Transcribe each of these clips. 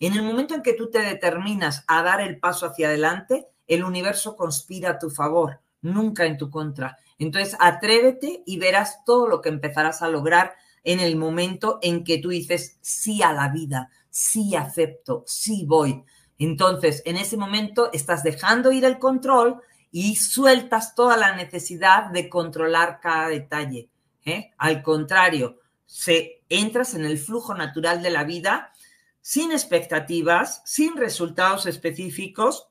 En el momento en que tú te determinas a dar el paso hacia adelante, el universo conspira a tu favor, nunca en tu contra. Entonces, atrévete y verás todo lo que empezarás a lograr en el momento en que tú dices sí a la vida, sí acepto, sí voy. Entonces, en ese momento estás dejando ir el control y sueltas toda la necesidad de controlar cada detalle. ¿eh? Al contrario, se, entras en el flujo natural de la vida sin expectativas, sin resultados específicos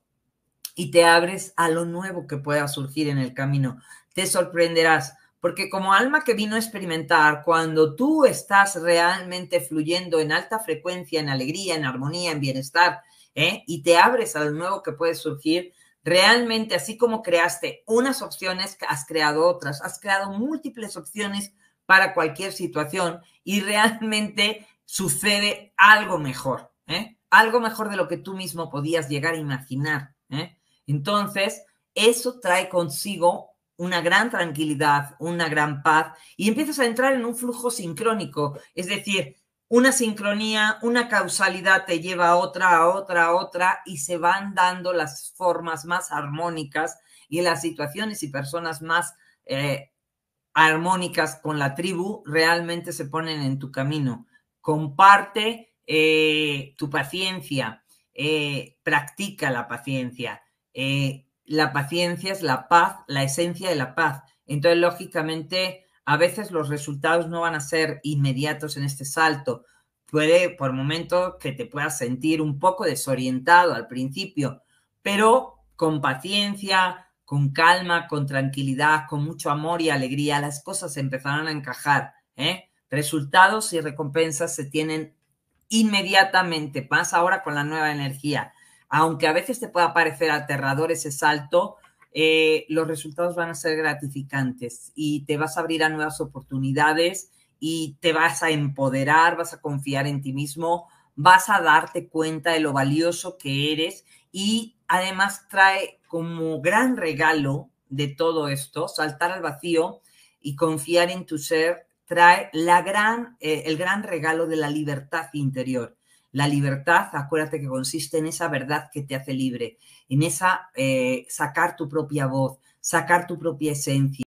y te abres a lo nuevo que pueda surgir en el camino. Te sorprenderás, porque como alma que vino a experimentar, cuando tú estás realmente fluyendo en alta frecuencia, en alegría, en armonía, en bienestar, ¿eh? y te abres a lo nuevo que puede surgir, realmente así como creaste unas opciones, has creado otras, has creado múltiples opciones para cualquier situación y realmente sucede algo mejor, ¿eh? algo mejor de lo que tú mismo podías llegar a imaginar. ¿eh? Entonces, eso trae consigo una gran tranquilidad, una gran paz y empiezas a entrar en un flujo sincrónico, es decir, una sincronía, una causalidad te lleva a otra, a otra, a otra y se van dando las formas más armónicas y las situaciones y personas más eh, armónicas con la tribu realmente se ponen en tu camino. Comparte eh, tu paciencia, eh, practica la paciencia. la paciencia es la paz, la esencia de la paz. Entonces, lógicamente, a veces los resultados no van a ser inmediatos en este salto. Puede por momentos que te puedas sentir un poco desorientado al principio, pero con paciencia, con calma, con tranquilidad, con mucho amor y alegría, las cosas empezarán a encajar. ¿eh? Resultados y recompensas se tienen inmediatamente. Pasa ahora con la nueva energía. Aunque a veces te pueda parecer aterrador ese salto, eh, los resultados van a ser gratificantes y te vas a abrir a nuevas oportunidades y te vas a empoderar, vas a confiar en ti mismo, vas a darte cuenta de lo valioso que eres y además trae como gran regalo de todo esto, saltar al vacío y confiar en tu ser, trae la gran, eh, el gran regalo de la libertad interior. La libertad, acuérdate que consiste en esa verdad que te hace libre, en esa eh, sacar tu propia voz, sacar tu propia esencia.